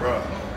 Bruh.